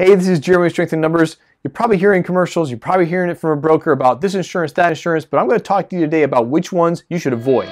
Hey, this is Jeremy Strength in Numbers. You're probably hearing commercials, you're probably hearing it from a broker about this insurance, that insurance, but I'm going to talk to you today about which ones you should avoid.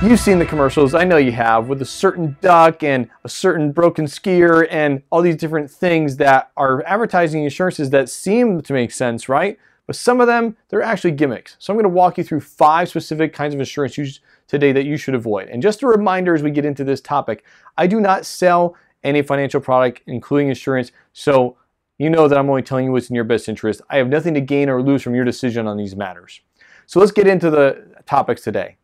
You've seen the commercials, I know you have, with a certain duck and a certain broken skier and all these different things that are advertising insurances that seem to make sense, right? But some of them, they're actually gimmicks. So I'm going to walk you through five specific kinds of insurance today that you should avoid. And just a reminder as we get into this topic, I do not sell any financial product, including insurance. So you know that I'm only telling you what's in your best interest. I have nothing to gain or lose from your decision on these matters. So let's get into the topics today.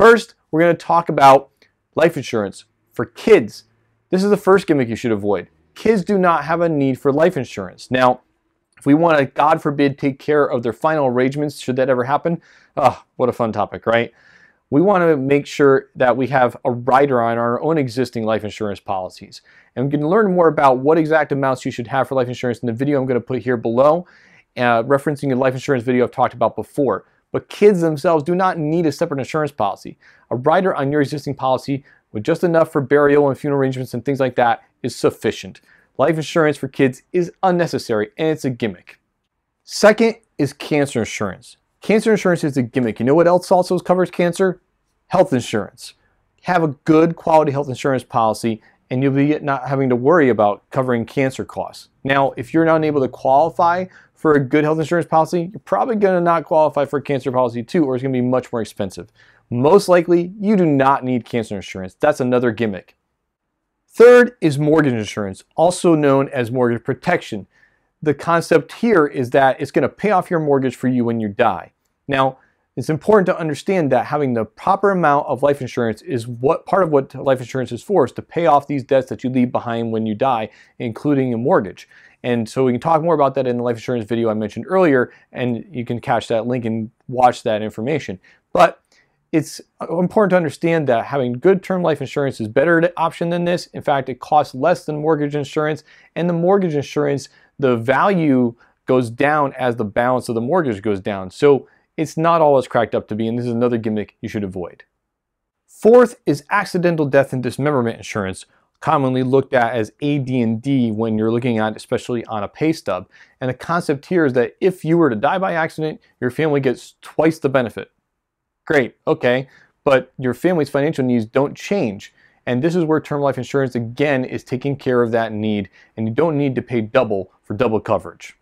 First, we're going to talk about life insurance for kids. This is the first gimmick you should avoid. Kids do not have a need for life insurance. Now, if we want to, God forbid, take care of their final arrangements, should that ever happen, oh, what a fun topic, right? We want to make sure that we have a rider on our own existing life insurance policies. And we can learn more about what exact amounts you should have for life insurance in the video I'm going to put here below, uh, referencing a life insurance video I've talked about before. But kids themselves do not need a separate insurance policy. A rider on your existing policy with just enough for burial and funeral arrangements and things like that is sufficient. Life insurance for kids is unnecessary and it's a gimmick. Second is cancer insurance. Cancer insurance is a gimmick. You know what else also covers cancer? Health insurance. Have a good quality health insurance policy and you'll be not having to worry about covering cancer costs. Now, if you're not able to qualify for a good health insurance policy, you're probably going to not qualify for a cancer policy too, or it's going to be much more expensive. Most likely, you do not need cancer insurance. That's another gimmick. Third is mortgage insurance, also known as mortgage protection. The concept here is that it's going to pay off your mortgage for you when you die. Now, it's important to understand that having the proper amount of life insurance is what part of what life insurance is for is to pay off these debts that you leave behind when you die, including a mortgage. And so we can talk more about that in the life insurance video I mentioned earlier, and you can catch that link and watch that information. But it's uh, important to understand that having good term life insurance is better option than this. In fact, it costs less than mortgage insurance, and the mortgage insurance, the value goes down as the balance of the mortgage goes down. So it's not all it's cracked up to be, and this is another gimmick you should avoid. Fourth is accidental death and dismemberment insurance, commonly looked at as AD&D when you're looking at especially on a pay stub. And the concept here is that if you were to die by accident, your family gets twice the benefit. Great, okay, but your family's financial needs don't change. And this is where term life insurance again is taking care of that need and you don't need to pay double for double coverage.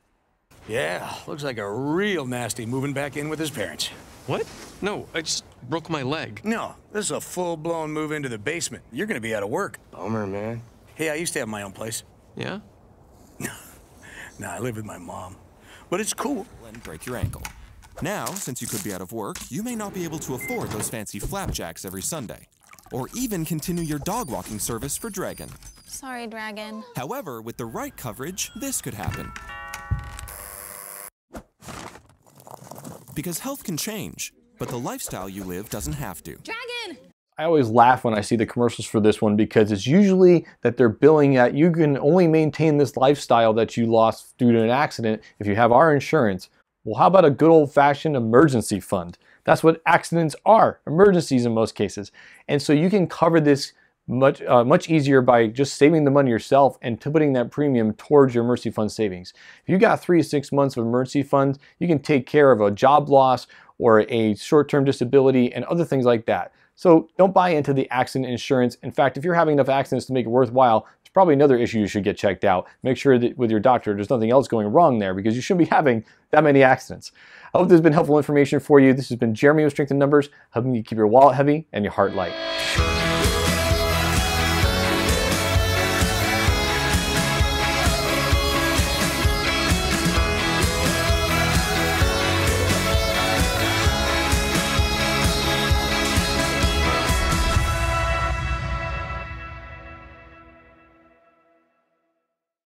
Yeah, looks like a real nasty moving back in with his parents. What? No, I just broke my leg. No, this is a full-blown move into the basement. You're gonna be out of work. Bummer, man. Hey, I used to have my own place. Yeah? nah, I live with my mom. But it's cool. And break your ankle. Now, since you could be out of work, you may not be able to afford those fancy flapjacks every Sunday. Or even continue your dog walking service for Dragon. Sorry, Dragon. However, with the right coverage, this could happen. Because health can change, but the lifestyle you live doesn't have to. Dragon! I always laugh when I see the commercials for this one because it's usually that they're billing that you can only maintain this lifestyle that you lost due to an accident if you have our insurance. Well, how about a good old fashioned emergency fund? That's what accidents are, emergencies in most cases. And so you can cover this much uh, much easier by just saving the money yourself and putting that premium towards your emergency fund savings. If you got three to six months of emergency funds, you can take care of a job loss or a short-term disability and other things like that. So don't buy into the accident insurance. In fact, if you're having enough accidents to make it worthwhile, there's probably another issue you should get checked out. Make sure that with your doctor there's nothing else going wrong there because you shouldn't be having that many accidents. I hope this has been helpful information for you. This has been Jeremy with Strength in Numbers, helping you keep your wallet heavy and your heart light.